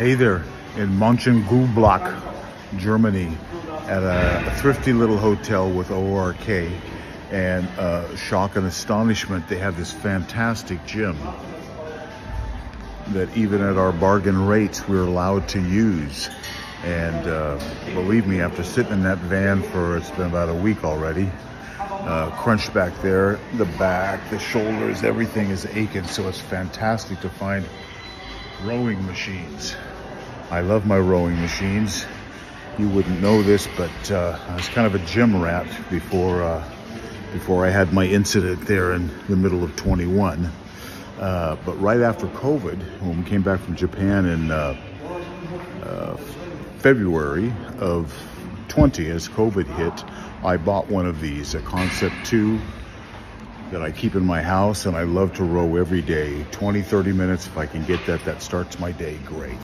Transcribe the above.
Hey there, in Mönchengladbach, Germany, at a, a thrifty little hotel with ORK, and uh, shock and astonishment, they have this fantastic gym that even at our bargain rates, we're allowed to use. And uh, believe me, after sitting in that van for, it's been about a week already, uh, crunched back there, the back, the shoulders, everything is aching. So it's fantastic to find rowing machines. I love my rowing machines. You wouldn't know this, but uh, I was kind of a gym rat before uh, before I had my incident there in the middle of 21. Uh, but right after COVID, when we came back from Japan in uh, uh, February of 20, as COVID hit, I bought one of these, a Concept 2 that I keep in my house and I love to row every day. 20, 30 minutes, if I can get that, that starts my day great.